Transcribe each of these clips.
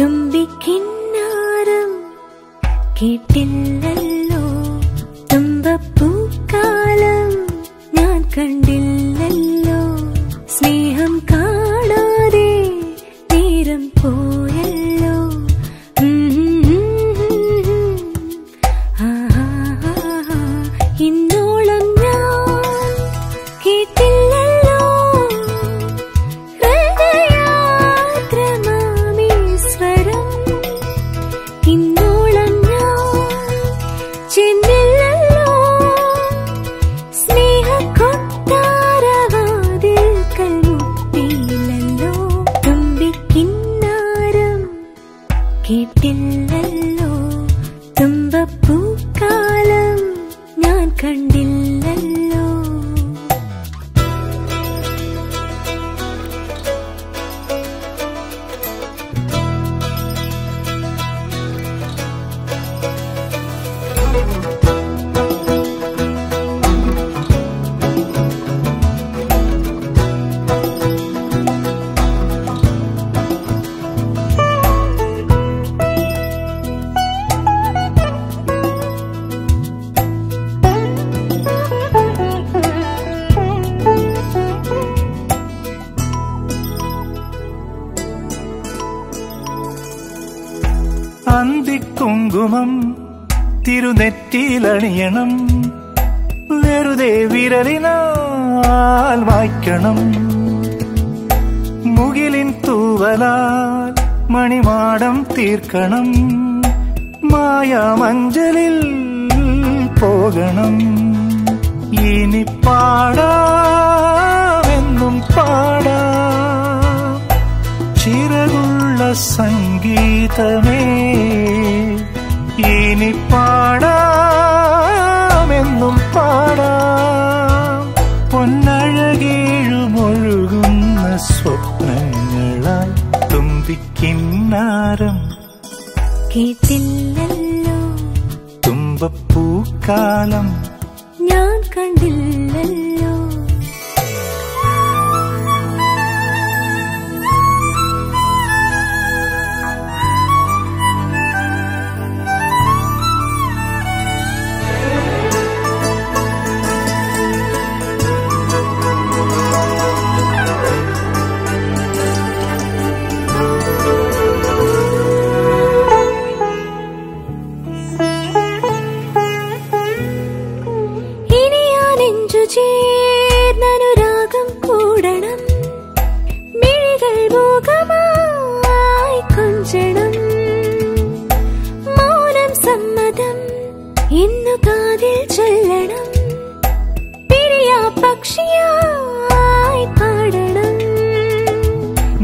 തുമ്പിക്കിന്നാരം കേട്ടില്ലല്ലോ. തുമ്പപ്പൂക്കാലം ഞാൻ കണ്ടില്ല. കേട്ടില്ലല്ലോ. തുമ്പപ്പൂക്കാലം ഞാൻ കണ്ടില്ലല്ലോ അന്തിക്കുങ്കുമം തിരുനെറ്റിയിലണിയണം. വെറുതെ വിരലിനാൽ വായിക്കണം. മുകിലിൻ തൂവലാൽ മണിമാടം തീർക്കണം. മായാമഞ്ചലിൽ പോകണം. ഇനി പാടാമെന്നും പാടാ. ചിറകുള്ള സംഗീതമേ ഇനി പാടാമെന്നും പാടാം. പൊന്നഴകേഴുമൊഴുകുന്ന സ്വപ്നങ്ങളായി തുമ്പിക്കിന്നാരം കേട്ടില്ലല്ലോ. തുമ്പപ്പൂക്കാലം. ഞാൻ കണ്ടില്ലല്ലോ.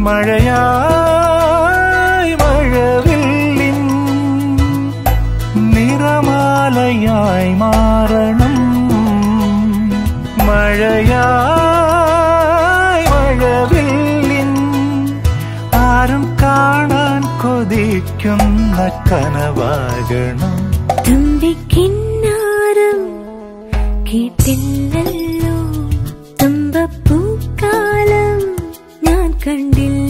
മഴയായി മഴവില്ലിൻ നിറമാലയായി മാറണം. മഴയായി മഴവില്ലിൻ ആരും കാണാൻ കൊതിക്കുന്ന കനവാകണം. തുമ്പിക്കിന്നാരം കേട്ടില്ല കണ്ടില്ല